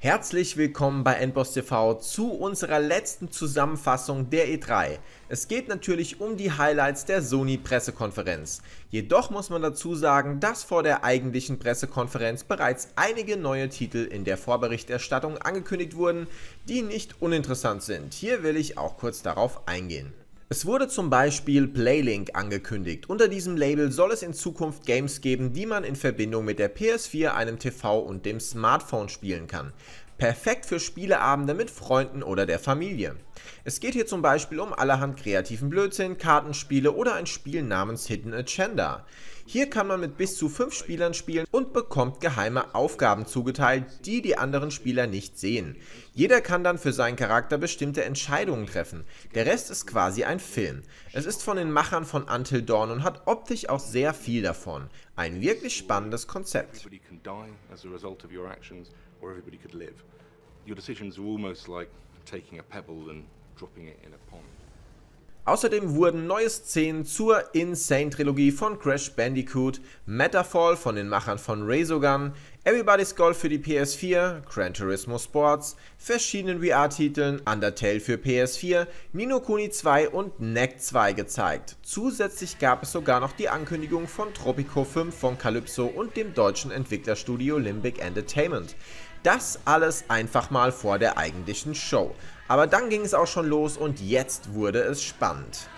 Herzlich willkommen bei Endboss TV zu unserer letzten Zusammenfassung der E3. Es geht natürlich um die Highlights der Sony Pressekonferenz. Jedoch muss man dazu sagen, dass vor der eigentlichen Pressekonferenz bereits einige neue Titel in der Vorberichterstattung angekündigt wurden, die nicht uninteressant sind. Hier will ich auch kurz darauf eingehen. Es wurde zum Beispiel Playlink angekündigt. Unter diesem Label soll es in Zukunft Games geben, die man in Verbindung mit der PS4, einem TV und dem Smartphone spielen kann. Perfekt für Spieleabende mit Freunden oder der Familie. Es geht hier zum Beispiel um allerhand kreativen Blödsinn, Kartenspiele oder ein Spiel namens Hidden Agenda. Hier kann man mit bis zu 5 Spielern spielen und bekommt geheime Aufgaben zugeteilt, die die anderen Spieler nicht sehen. Jeder kann dann für seinen Charakter bestimmte Entscheidungen treffen. Der Rest ist quasi ein Film. Es ist von den Machern von Until Dawn und hat optisch auch sehr viel davon. Ein wirklich spannendes Konzept. Your decisions are almost like Außerdem wurden neue Szenen zur Insane-Trilogie von Crash Bandicoot, Metafall von den Machern von Resogun, Everybody's Golf für die PS4, Gran Turismo Sports, verschiedenen VR-Titeln, Undertale für PS4, Nino Kuni 2 und Neck 2 gezeigt. Zusätzlich gab es sogar noch die Ankündigung von Tropico 5 von Calypso und dem deutschen Entwicklerstudio Limbic Entertainment. Das alles einfach mal vor der eigentlichen Show. Aber dann ging es auch schon los und jetzt wurde es spannend.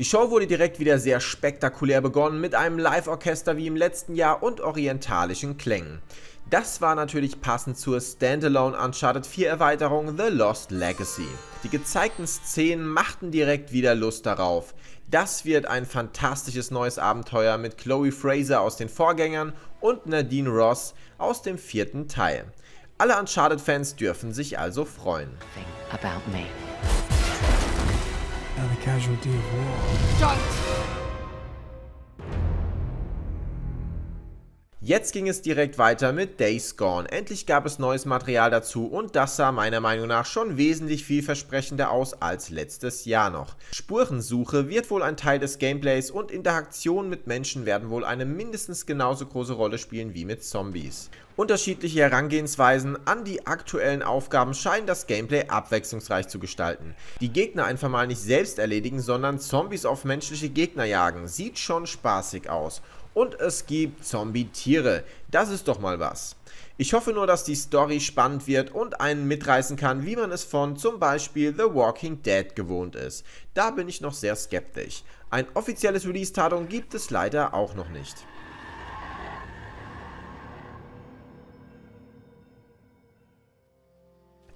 Die Show wurde direkt wieder sehr spektakulär begonnen mit einem Live-Orchester wie im letzten Jahr und orientalischen Klängen. Das war natürlich passend zur Standalone Uncharted 4 Erweiterung The Lost Legacy. Die gezeigten Szenen machten direkt wieder Lust darauf. Das wird ein fantastisches neues Abenteuer mit Chloe Fraser aus den Vorgängern und Nadine Ross aus dem vierten Teil. Alle Uncharted-Fans dürfen sich also freuen. casualty of war. Don't! Jetzt ging es direkt weiter mit Days Gone. Endlich gab es neues Material dazu und das sah meiner Meinung nach schon wesentlich vielversprechender aus als letztes Jahr noch. Spurensuche wird wohl ein Teil des Gameplays und Interaktionen mit Menschen werden wohl eine mindestens genauso große Rolle spielen wie mit Zombies. Unterschiedliche Herangehensweisen an die aktuellen Aufgaben scheinen das Gameplay abwechslungsreich zu gestalten. Die Gegner einfach mal nicht selbst erledigen, sondern Zombies auf menschliche Gegner jagen. Sieht schon spaßig aus und es gibt Zombie-Tiere. Das ist doch mal was. Ich hoffe nur, dass die Story spannend wird und einen mitreißen kann, wie man es von zum Beispiel The Walking Dead gewohnt ist. Da bin ich noch sehr skeptisch. Ein offizielles Release-Datum gibt es leider auch noch nicht.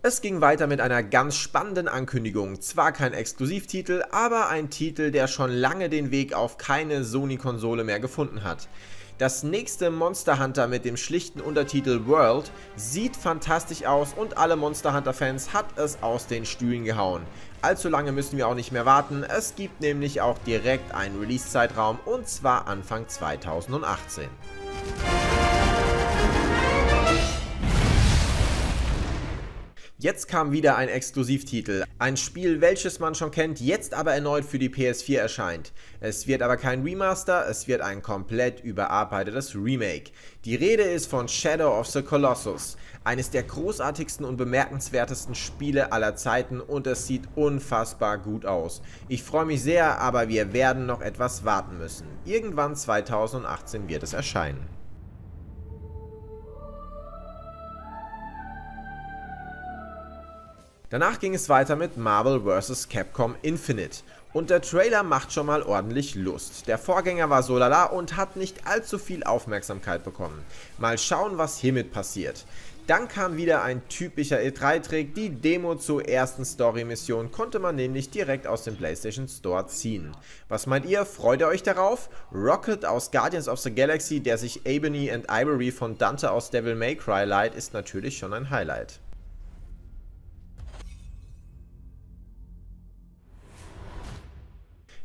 Es ging weiter mit einer ganz spannenden Ankündigung. Zwar kein Exklusivtitel, aber ein Titel, der schon lange den Weg auf keine Sony-Konsole mehr gefunden hat. Das nächste Monster Hunter mit dem schlichten Untertitel World sieht fantastisch aus und alle Monster Hunter Fans hat es aus den Stühlen gehauen. Allzu lange müssen wir auch nicht mehr warten, es gibt nämlich auch direkt einen Release-Zeitraum und zwar Anfang 2018. Jetzt kam wieder ein Exklusivtitel, ein Spiel, welches man schon kennt, jetzt aber erneut für die PS4 erscheint. Es wird aber kein Remaster, es wird ein komplett überarbeitetes Remake. Die Rede ist von Shadow of the Colossus, eines der großartigsten und bemerkenswertesten Spiele aller Zeiten und es sieht unfassbar gut aus. Ich freue mich sehr, aber wir werden noch etwas warten müssen. Irgendwann 2018 wird es erscheinen. Danach ging es weiter mit Marvel vs. Capcom Infinite. Und der Trailer macht schon mal ordentlich Lust. Der Vorgänger war so lala und hat nicht allzu viel Aufmerksamkeit bekommen. Mal schauen, was hiermit passiert. Dann kam wieder ein typischer E3-Trick, die Demo zur ersten Story-Mission konnte man nämlich direkt aus dem PlayStation Store ziehen. Was meint ihr, freut ihr euch darauf? Rocket aus Guardians of the Galaxy, der sich Ebony and Ivory von Dante aus Devil May Cry leiht, ist natürlich schon ein Highlight.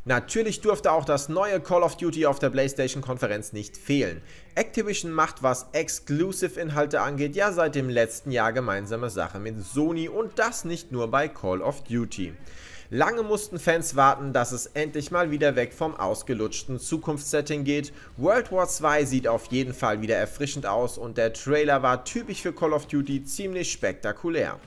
Natürlich durfte auch das neue Call of Duty auf der PlayStation-Konferenz nicht fehlen. Activision macht, was Exclusive-Inhalte angeht, ja seit dem letzten Jahr gemeinsame Sache mit Sony und das nicht nur bei Call of Duty. Lange mussten Fans warten, dass es endlich mal wieder weg vom ausgelutschten Zukunftssetting geht. World War 2 sieht auf jeden Fall wieder erfrischend aus und der Trailer war typisch für Call of Duty ziemlich spektakulär.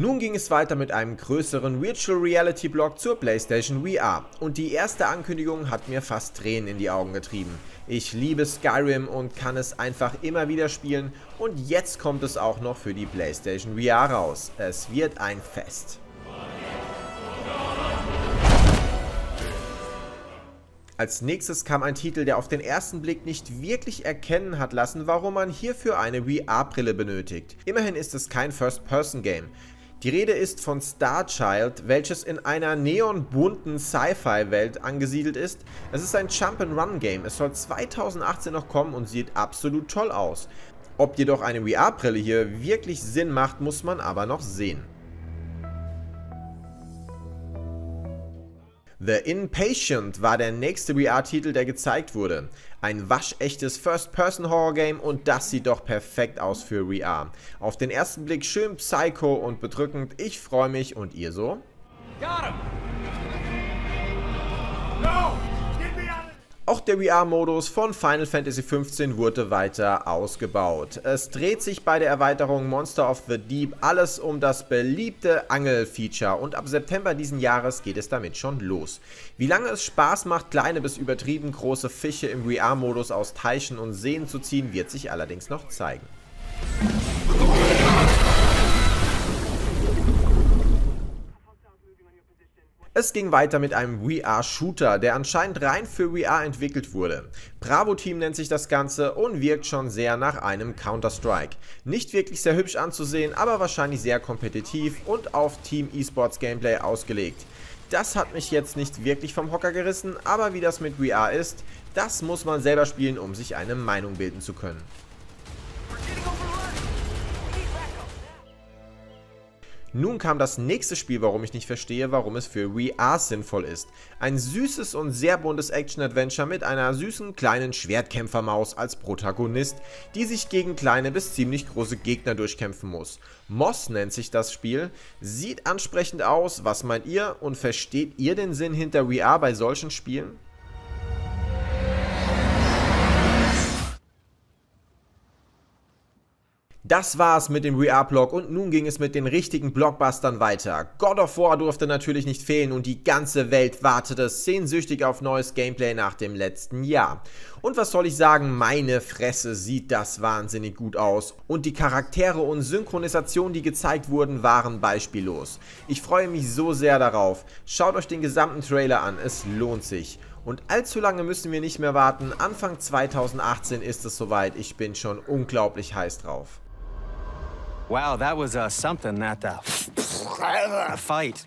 Nun ging es weiter mit einem größeren Virtual Reality Block zur PlayStation VR und die erste Ankündigung hat mir fast Tränen in die Augen getrieben. Ich liebe Skyrim und kann es einfach immer wieder spielen und jetzt kommt es auch noch für die PlayStation VR raus. Es wird ein Fest. Als nächstes kam ein Titel, der auf den ersten Blick nicht wirklich erkennen hat lassen, warum man hierfür eine VR-Brille benötigt. Immerhin ist es kein First-Person-Game. Die Rede ist von Starchild, welches in einer neonbunten Sci-Fi-Welt angesiedelt ist. Es ist ein Jump-and-Run-Game. Es soll 2018 noch kommen und sieht absolut toll aus. Ob jedoch eine VR-Brille hier wirklich Sinn macht, muss man aber noch sehen. The Inpatient war der nächste VR-Titel, der gezeigt wurde. Ein waschechtes First-Person-Horror-Game und das sieht doch perfekt aus für VR. Auf den ersten Blick schön psycho und bedrückend. Ich freue mich und ihr so? Got him. Auch der VR-Modus von Final Fantasy XV wurde weiter ausgebaut. Es dreht sich bei der Erweiterung Monster of the Deep alles um das beliebte Angel-Feature und ab September diesen Jahres geht es damit schon los. Wie lange es Spaß macht, kleine bis übertrieben große Fische im VR-Modus aus Teichen und Seen zu ziehen, wird sich allerdings noch zeigen. Es ging weiter mit einem VR-Shooter, der anscheinend rein für VR entwickelt wurde. Bravo Team nennt sich das Ganze und wirkt schon sehr nach einem Counter-Strike. Nicht wirklich sehr hübsch anzusehen, aber wahrscheinlich sehr kompetitiv und auf Team Esports Gameplay ausgelegt. Das hat mich jetzt nicht wirklich vom Hocker gerissen, aber wie das mit VR ist, das muss man selber spielen, um sich eine Meinung bilden zu können. Nun kam das nächste Spiel, warum ich nicht verstehe, warum es für VR sinnvoll ist. Ein süßes und sehr buntes Action-Adventure mit einer süßen kleinen Schwertkämpfermaus als Protagonist, die sich gegen kleine bis ziemlich große Gegner durchkämpfen muss. Moss nennt sich das Spiel, sieht ansprechend aus, was meint ihr und versteht ihr den Sinn hinter VR bei solchen Spielen? Das war's mit dem VR-Blog und nun ging es mit den richtigen Blockbustern weiter. God of War durfte natürlich nicht fehlen und die ganze Welt wartete sehnsüchtig auf neues Gameplay nach dem letzten Jahr. Und was soll ich sagen, meine Fresse sieht das wahnsinnig gut aus. Und die Charaktere und Synchronisationen, die gezeigt wurden, waren beispiellos. Ich freue mich so sehr darauf. Schaut euch den gesamten Trailer an, es lohnt sich. Und allzu lange müssen wir nicht mehr warten. Anfang 2018 ist es soweit. Ich bin schon unglaublich heiß drauf. Wow, that was uh, something, that uh, fight.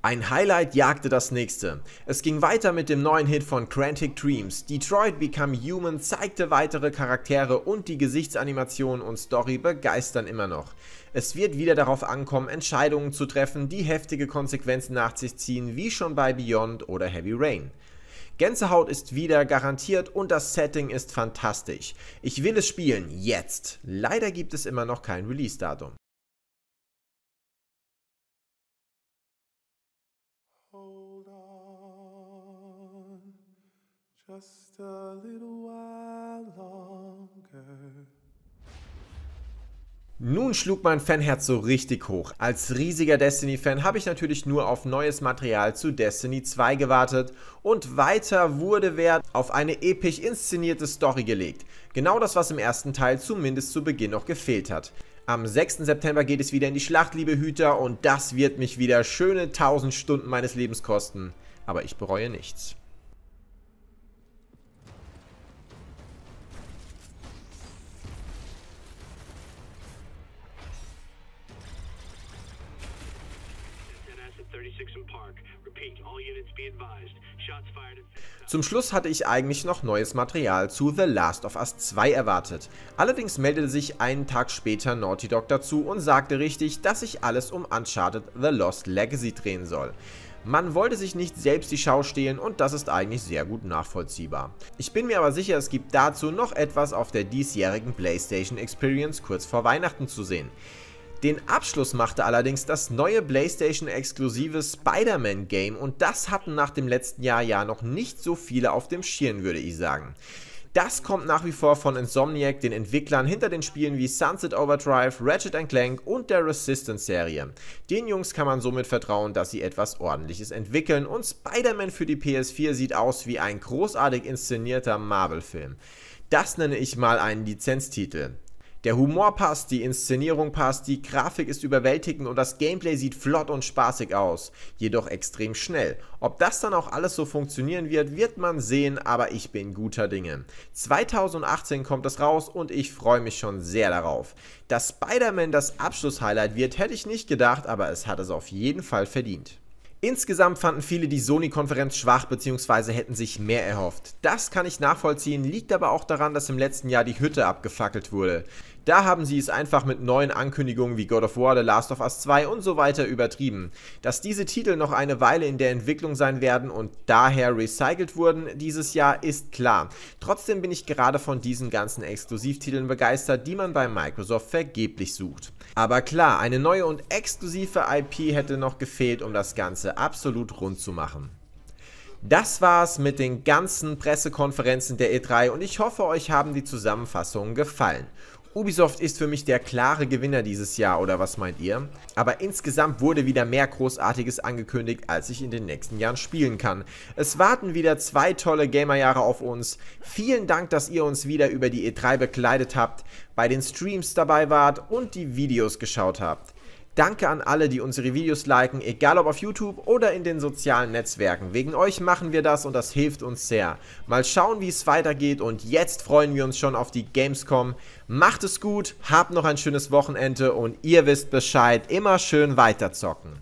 Ein Highlight jagte das nächste. Es ging weiter mit dem neuen Hit von Crantic Dreams. Detroit Become Human zeigte weitere Charaktere und die Gesichtsanimation und Story begeistern immer noch. Es wird wieder darauf ankommen, Entscheidungen zu treffen, die heftige Konsequenzen nach sich ziehen, wie schon bei Beyond oder Heavy Rain. Gänsehaut ist wieder garantiert und das Setting ist fantastisch. Ich will es spielen, jetzt. Leider gibt es immer noch kein Release-Datum. just a little while longer. Nun schlug mein Fanherz so richtig hoch. Als riesiger Destiny-Fan habe ich natürlich nur auf neues Material zu Destiny 2 gewartet und weiter wurde Wert auf eine episch inszenierte Story gelegt. Genau das, was im ersten Teil zumindest zu Beginn noch gefehlt hat. Am 6. September geht es wieder in die Schlacht, liebe Hüter, und das wird mich wieder schöne 1000 Stunden meines Lebens kosten. Aber ich bereue nichts. Zum Schluss hatte ich eigentlich noch neues Material zu The Last of Us 2 erwartet. Allerdings meldete sich einen Tag später Naughty Dog dazu und sagte richtig, dass sich alles um Uncharted The Lost Legacy drehen soll. Man wollte sich nicht selbst die Schau stehlen und das ist eigentlich sehr gut nachvollziehbar. Ich bin mir aber sicher, es gibt dazu noch etwas auf der diesjährigen PlayStation Experience kurz vor Weihnachten zu sehen. Den Abschluss machte allerdings das neue PlayStation-exklusive Spider-Man-Game und das hatten nach dem letzten Jahr ja noch nicht so viele auf dem Schirm, würde ich sagen. Das kommt nach wie vor von Insomniac, den Entwicklern hinter den Spielen wie Sunset Overdrive, Ratchet Clank und der Resistance-Serie. Den Jungs kann man somit vertrauen, dass sie etwas ordentliches entwickeln und Spider-Man für die PS4 sieht aus wie ein großartig inszenierter Marvel-Film. Das nenne ich mal einen Lizenztitel. Der Humor passt, die Inszenierung passt, die Grafik ist überwältigend und das Gameplay sieht flott und spaßig aus, jedoch extrem schnell. Ob das dann auch alles so funktionieren wird, wird man sehen, aber ich bin guter Dinge. 2018 kommt es raus und ich freue mich schon sehr darauf. Dass Spider-Man das Abschlusshighlight wird, hätte ich nicht gedacht, aber es hat es auf jeden Fall verdient. Insgesamt fanden viele die Sony-Konferenz schwach bzw. hätten sich mehr erhofft. Das kann ich nachvollziehen, liegt aber auch daran, dass im letzten Jahr die Hütte abgefackelt wurde. Da haben sie es einfach mit neuen Ankündigungen wie God of War, The Last of Us 2 und so weiter übertrieben. Dass diese Titel noch eine Weile in der Entwicklung sein werden und daher recycelt wurden dieses Jahr ist klar. Trotzdem bin ich gerade von diesen ganzen Exklusivtiteln begeistert, die man bei Microsoft vergeblich sucht. Aber klar, eine neue und exklusive IP hätte noch gefehlt, um das Ganze absolut rund zu machen. Das war's mit den ganzen Pressekonferenzen der E3 und ich hoffe, euch haben die Zusammenfassungen gefallen. Ubisoft ist für mich der klare Gewinner dieses Jahr, oder was meint ihr? Aber insgesamt wurde wieder mehr Großartiges angekündigt, als ich in den nächsten Jahren spielen kann. Es warten wieder zwei tolle Gamerjahre auf uns. Vielen Dank, dass ihr uns wieder über die E3 bekleidet habt, bei den Streams dabei wart und die Videos geschaut habt. Danke an alle, die unsere Videos liken, egal ob auf YouTube oder in den sozialen Netzwerken. Wegen euch machen wir das und das hilft uns sehr. Mal schauen, wie es weitergeht und jetzt freuen wir uns schon auf die Gamescom. Macht es gut, habt noch ein schönes Wochenende und ihr wisst Bescheid, immer schön weiterzocken.